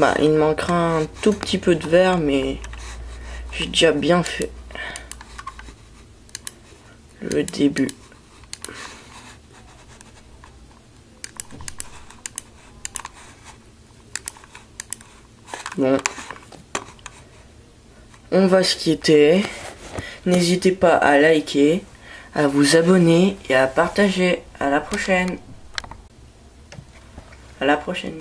Bah, il manquera un tout petit peu de verre, mais j'ai déjà bien fait le début. Bon. On va se quitter. N'hésitez pas à liker, à vous abonner et à partager. À la prochaine. À la prochaine.